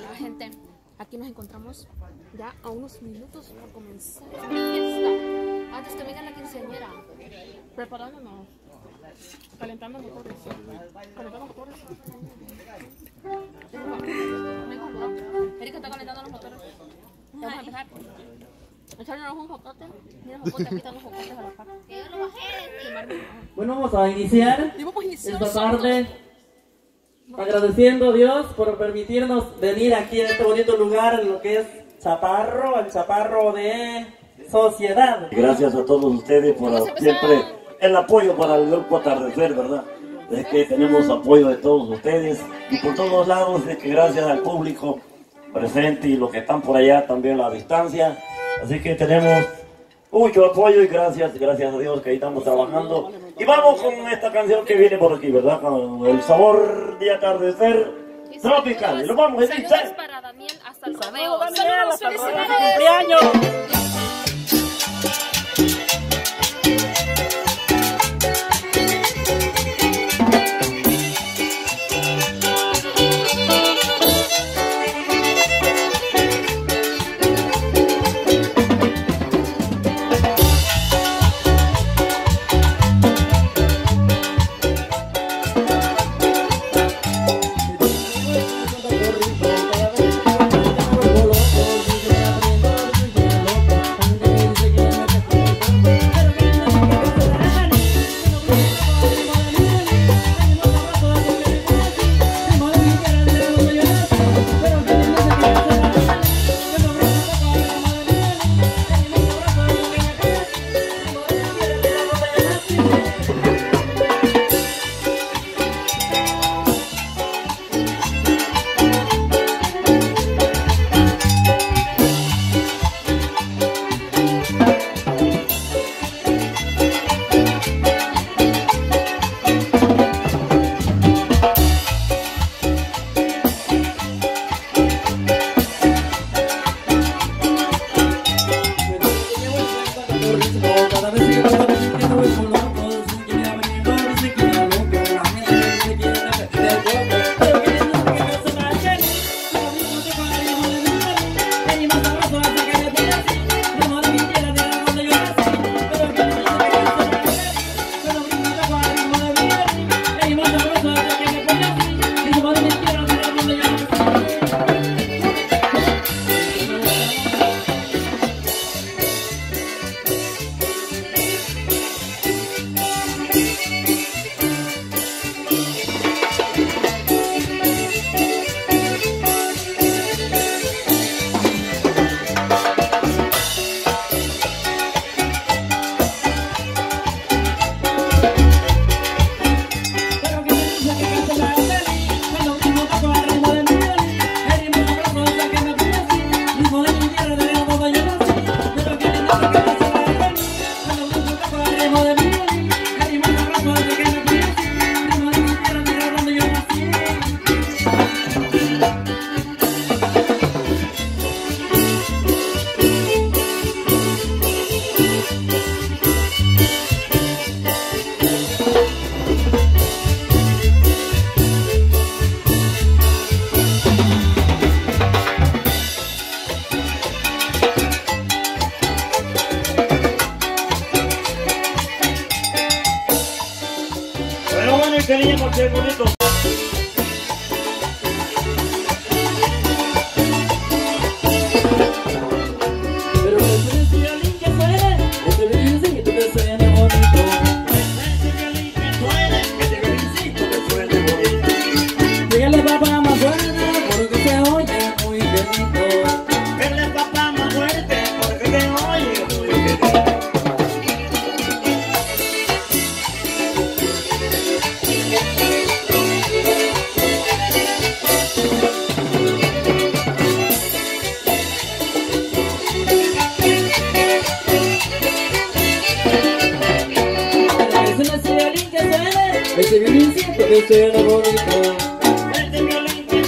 Hola gente, aquí nos encontramos ya a unos minutos para comenzar la fiesta. Antes que venga la quinceañera, preparándonos, calentando motores, calentando motores. Erika está calentando los motores. Vamos a empezar. Echarnos un jocote. Mira, jocote, están los jocotes a la bajé. Bueno, vamos a iniciar Y vamos a iniciar esta tarde agradeciendo a Dios por permitirnos venir aquí a este bonito lugar, en lo que es Chaparro, el Chaparro de Sociedad. Gracias a todos ustedes por siempre el apoyo para el grupo Atardecer, ¿verdad? Es que tenemos apoyo de todos ustedes y por todos lados, es que gracias al público presente y los que están por allá también a la distancia. Así que tenemos mucho apoyo y gracias, gracias a Dios que ahí estamos trabajando. Y vamos con esta canción que viene por aquí, ¿verdad? Con el sabor de atardecer tropical. Y lo vamos a Saludos escuchar. para Daniel hasta el rodeo. Daniel, Saludos, hasta el rodeo, felicidades. cumpleaños.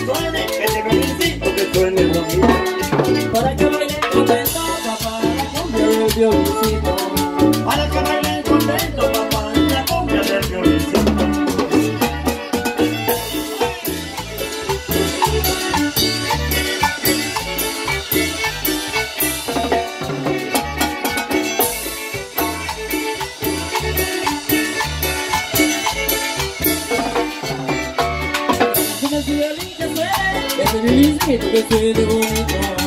Suene, ese violincito que suene bonito. Para que baile contento, la cumbia del violincito. Lord.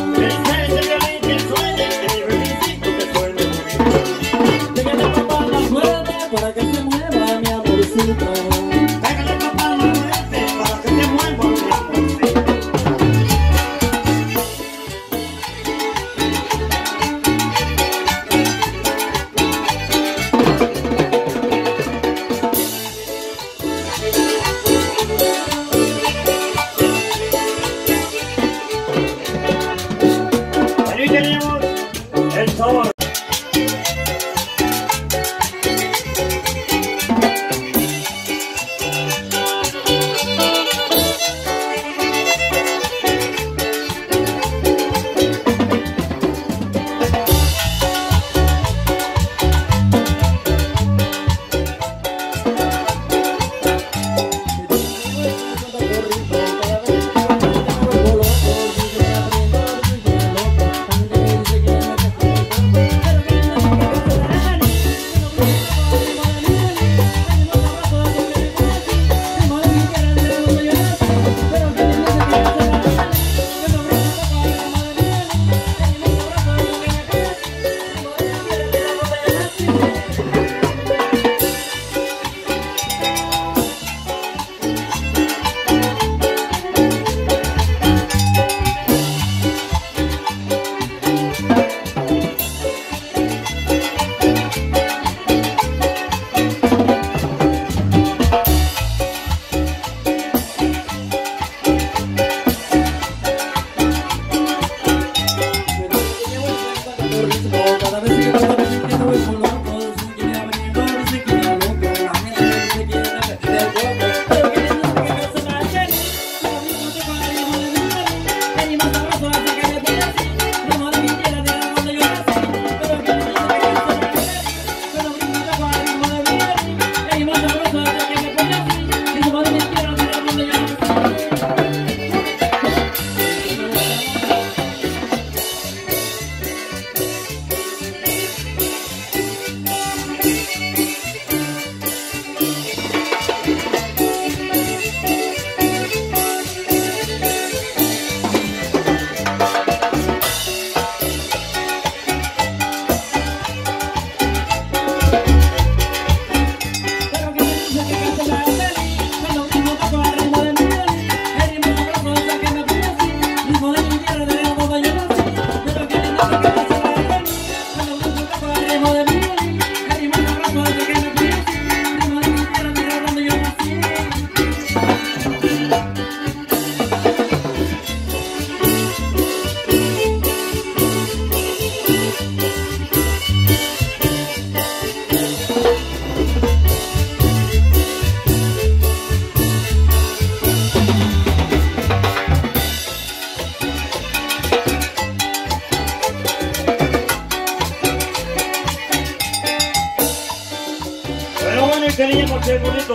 Feliz día por ser bonito.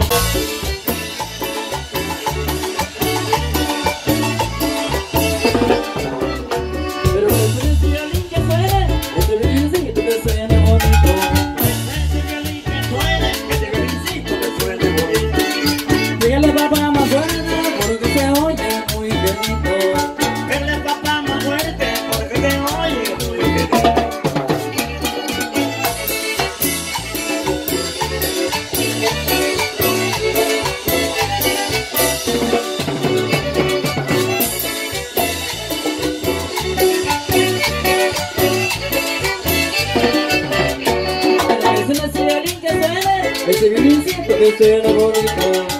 que ser bonita